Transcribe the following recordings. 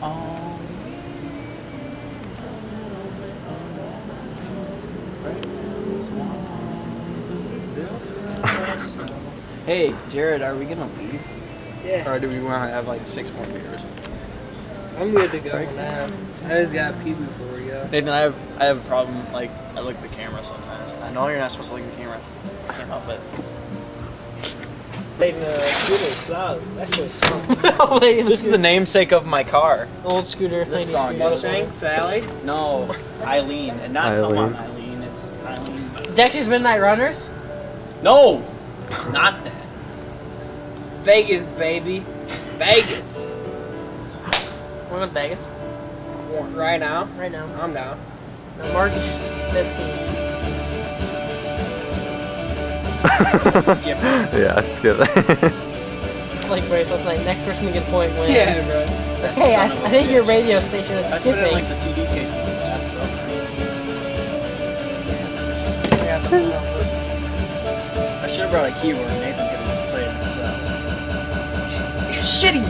Oh. Hey, Jared, are we gonna leave? Yeah. Or do we want to have like six more beers? I'm good to go now. I just got pee before we go. Nathan, I have I have a problem. Like I look at the camera sometimes. I know you're not supposed to look at the camera. I can't help it. Uh, Taking a scooter. Wow, that shit small. this is the namesake of my car. Old scooter. This 90s song is- Mustang, Sally. No, Eileen, and not come on Eileen. It's Eileen. Dexys Midnight Runners. No, it's not that. Vegas, baby. Vegas. We're going to Vegas Right now? right now. I'm down. No, March 15th. Skip. yeah, it's good. Like Brace last night. Next person to get a point wins. Yeah, bro. Hey, I, son of a I think your radio station is I put it in like the CD case in the glass. So. Yeah. I should have brought a keyboard. Nathan could have just played it himself. Shitty.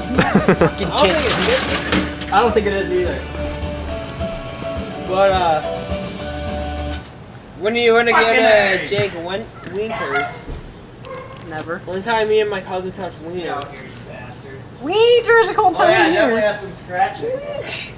Fucking I don't think it's good. I don't think it is either. But, uh. When do you want to go Fucking to A. Jake Win- Winters? Never. One time me and my cousin touched wieners. you bastard. Wieners are called Oh yeah, time definitely of year. has some scratching.